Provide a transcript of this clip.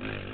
Yeah.